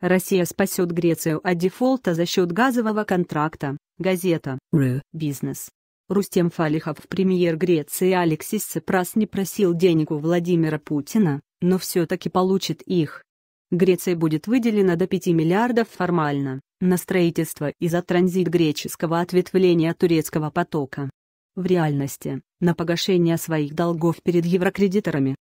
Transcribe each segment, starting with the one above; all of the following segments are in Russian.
Россия спасет Грецию от дефолта за счет газового контракта. Газета Ру. «Бизнес». Рустем Фалихов премьер Греции Алексис Ципрас не просил денег у Владимира Путина, но все-таки получит их. Греции будет выделено до 5 миллиардов формально, на строительство и за транзит греческого ответвления турецкого потока. В реальности, на погашение своих долгов перед еврокредиторами.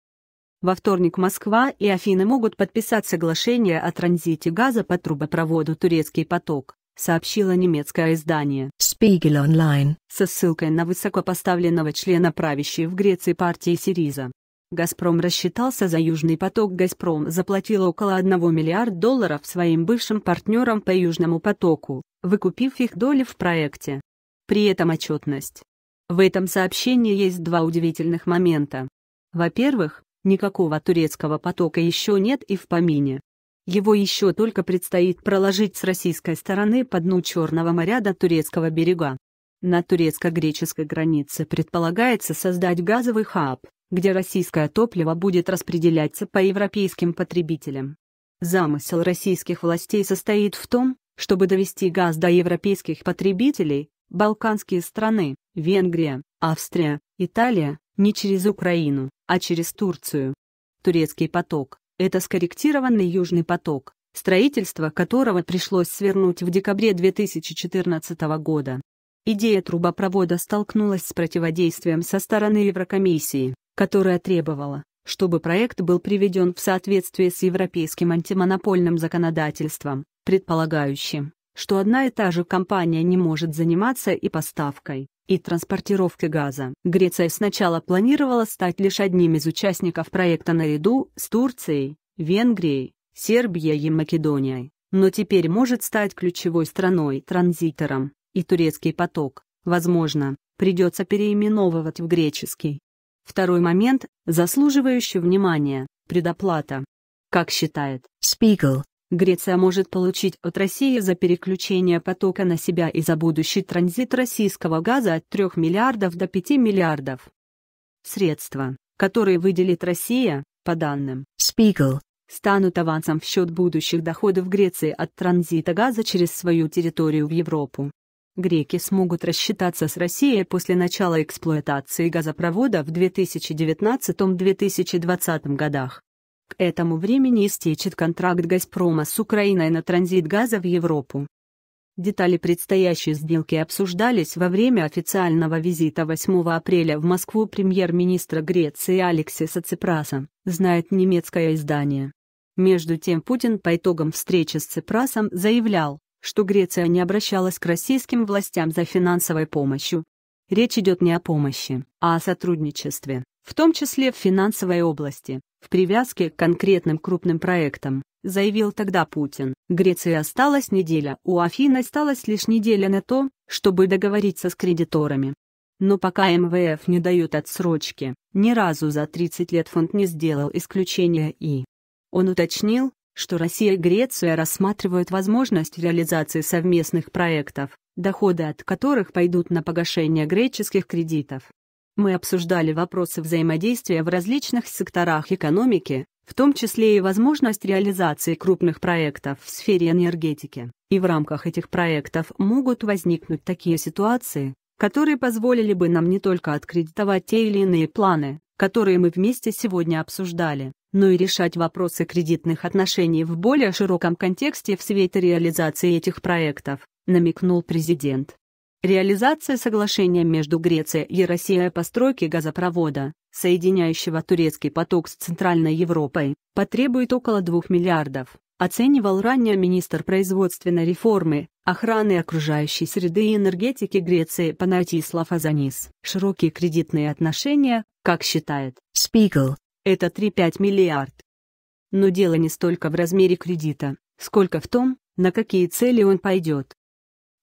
Во вторник Москва и Афины могут подписать соглашение о транзите газа по трубопроводу «Турецкий поток», сообщило немецкое издание Spiegel Online. со ссылкой на высокопоставленного члена правящей в Греции партии Сириза. «Газпром» рассчитался за «Южный поток». «Газпром» заплатил около 1 миллиард долларов своим бывшим партнерам по «Южному потоку», выкупив их доли в проекте. При этом отчетность. В этом сообщении есть два удивительных момента. Во-первых, никакого турецкого потока еще нет и в помине. Его еще только предстоит проложить с российской стороны по дну Черного моря до турецкого берега. На турецко-греческой границе предполагается создать газовый хаб, где российское топливо будет распределяться по европейским потребителям. Замысел российских властей состоит в том, чтобы довести газ до европейских потребителей, балканские страны, Венгрия, Австрия, Италия, не через Украину, а через Турцию. Турецкий поток – это скорректированный Южный поток, строительство которого пришлось свернуть в декабре 2014 года. Идея трубопровода столкнулась с противодействием со стороны Еврокомиссии, которая требовала, чтобы проект был приведен в соответствие с европейским антимонопольным законодательством, предполагающим, что одна и та же компания не может заниматься и поставкой, и транспортировкой газа. Греция сначала планировала стать лишь одним из участников проекта наряду с Турцией, Венгрией, Сербией и Македонией, но теперь может стать ключевой страной-транзитором, и турецкий поток, возможно, придется переименовывать в греческий. Второй момент, заслуживающий внимания, предоплата. Как считает Spiegel. Греция может получить от России за переключение потока на себя и за будущий транзит российского газа от 3 миллиардов до 5 миллиардов. Средства, которые выделит Россия, по данным Spiegel. станут авансом в счет будущих доходов Греции от транзита газа через свою территорию в Европу. Греки смогут рассчитаться с Россией после начала эксплуатации газопровода в 2019-2020 годах. К этому времени истечет контракт «Газпрома» с Украиной на транзит газа в Европу. Детали предстоящей сделки обсуждались во время официального визита 8 апреля в Москву премьер-министра Греции Алексиса Ципраса, знает немецкое издание. Между тем Путин по итогам встречи с Ципрасом заявлял, что Греция не обращалась к российским властям за финансовой помощью. Речь идет не о помощи, а о сотрудничестве, в том числе в финансовой области, в привязке к конкретным крупным проектам, заявил тогда Путин. Греции осталась неделя, у Афин осталась лишь неделя на то, чтобы договориться с кредиторами. Но пока МВФ не дают отсрочки, ни разу за 30 лет фонд не сделал исключения и... Он уточнил, что Россия и Греция рассматривают возможность реализации совместных проектов, доходы от которых пойдут на погашение греческих кредитов. Мы обсуждали вопросы взаимодействия в различных секторах экономики, в том числе и возможность реализации крупных проектов в сфере энергетики. И в рамках этих проектов могут возникнуть такие ситуации, которые позволили бы нам не только откредитовать те или иные планы, которые мы вместе сегодня обсуждали, но и решать вопросы кредитных отношений в более широком контексте в свете реализации этих проектов, намекнул президент. Реализация соглашения между Грецией и Россией о постройке газопровода, соединяющего турецкий поток с Центральной Европой, потребует около 2 миллиардов, оценивал ранее министр производственной реформы, охраны окружающей среды и энергетики Греции Панатислав Азанис. Широкие кредитные отношения, как считает Spiegel. это 3-5 миллиард. Но дело не столько в размере кредита, сколько в том, на какие цели он пойдет.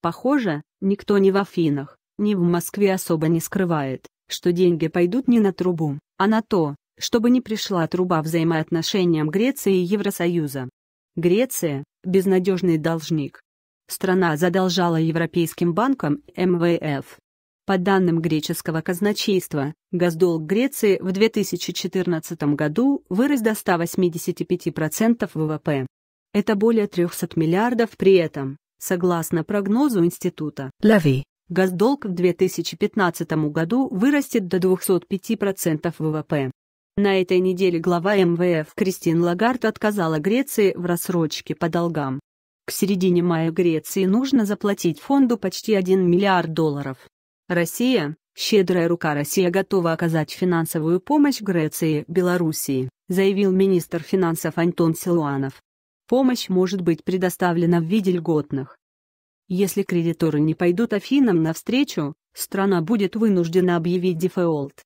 Похоже, никто ни в Афинах, ни в Москве особо не скрывает, что деньги пойдут не на трубу, а на то, чтобы не пришла труба взаимоотношениям Греции и Евросоюза. Греция – безнадежный должник. Страна задолжала Европейским банкам МВФ. По данным греческого казначейства, госдолг Греции в 2014 году вырос до 185% ВВП. Это более 300 миллиардов при этом, согласно прогнозу института. Levy. Госдолг в 2015 году вырастет до 205% ВВП. На этой неделе глава МВФ Кристин Лагард отказала Греции в рассрочке по долгам. К середине мая Греции нужно заплатить фонду почти 1 миллиард долларов. Россия, щедрая рука Россия готова оказать финансовую помощь Греции, Белоруссии, заявил министр финансов Антон Силуанов. Помощь может быть предоставлена в виде льготных. Если кредиторы не пойдут Афинам навстречу, страна будет вынуждена объявить дефолт.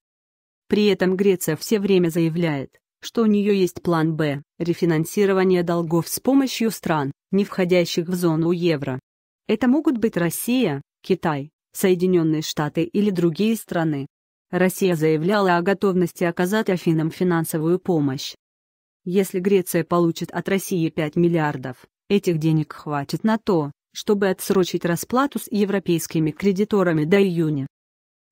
При этом Греция все время заявляет, что у нее есть план «Б» – рефинансирование долгов с помощью стран, не входящих в зону евро. Это могут быть Россия, Китай, Соединенные Штаты или другие страны. Россия заявляла о готовности оказать Афинам финансовую помощь, если Греция получит от России 5 миллиардов, этих денег хватит на то, чтобы отсрочить расплату с европейскими кредиторами до июня.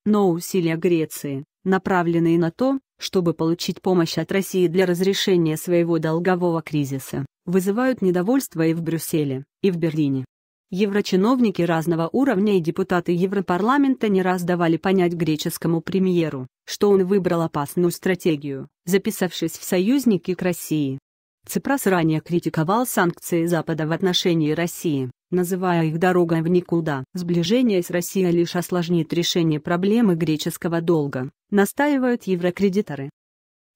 Но усилия Греции, направленные на то, чтобы получить помощь от России для разрешения своего долгового кризиса, вызывают недовольство и в Брюсселе, и в Берлине. Еврочиновники разного уровня и депутаты Европарламента не раз давали понять греческому премьеру, что он выбрал опасную стратегию, записавшись в союзники к России. Ципрас ранее критиковал санкции Запада в отношении России, называя их дорогой в никуда. Сближение с Россией лишь осложнит решение проблемы греческого долга, настаивают еврокредиторы.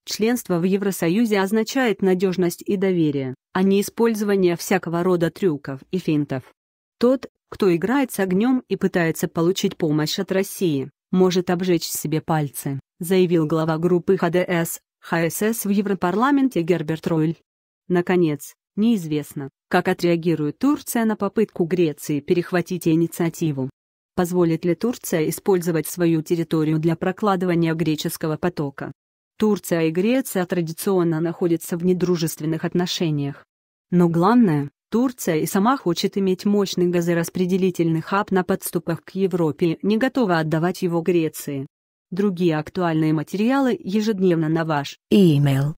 Членство в Евросоюзе означает надежность и доверие, а не использование всякого рода трюков и финтов. Тот, кто играет с огнем и пытается получить помощь от России, может обжечь себе пальцы, заявил глава группы ХДС, ХСС в Европарламенте Герберт Ройль. Наконец, неизвестно, как отреагирует Турция на попытку Греции перехватить инициативу. Позволит ли Турция использовать свою территорию для прокладывания греческого потока? Турция и Греция традиционно находятся в недружественных отношениях. Но главное, Турция и сама хочет иметь мощный газораспределительный хаб на подступах к Европе, не готова отдавать его Греции. Другие актуальные материалы ежедневно на ваш email